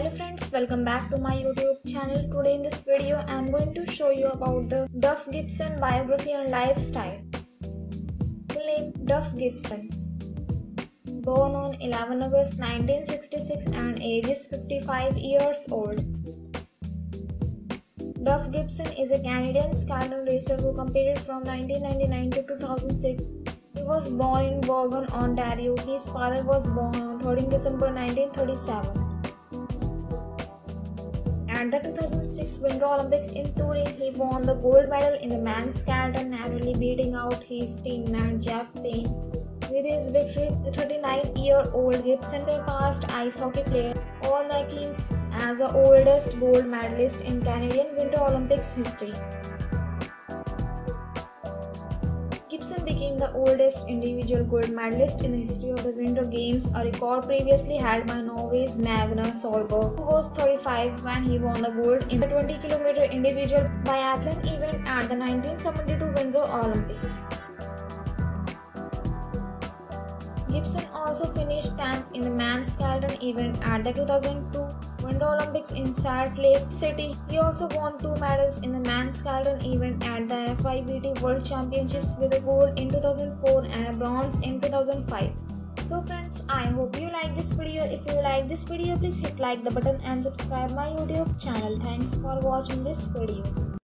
Hello friends, welcome back to my YouTube channel. Today in this video, I am going to show you about the Duff Gibson biography and lifestyle. Full name Duff Gibson. Born on 11 August 1966 and age is 55 years old. Duff Gibson is a Canadian skeleton racer who competed from 1999 to 2006. He was born in Vaughan, Ontario. His father was born on 13 December 1937. At the 2006 Winter Olympics in Turin, he won the gold medal in the men's skeleton, narrowly beating out his teammate Jeff Pain. With his victory, the 39-year-old Gibson surpassed ice hockey player Al MacInnis as the oldest gold medalist in Canadian Winter Olympics history. Gibson became the oldest individual gold medalist in the history of the Winter Games, a record previously held by Norway's Magnus Solberg, who was 35 when he won the gold in the 20 km individual biathlon event at the 1972 Winter Olympics. Gibson also finished 10th in the men's skeleton event at the 2002 Winter Olympics in Salt Lake City. He also won two medals in the men's skeleton event at the FIVB World Championships with a gold in 2004 and a bronze in 2005. So friends, I hope you like this video. If you like this video, please hit like the button and subscribe my YouTube channel. Thanks for watching this video.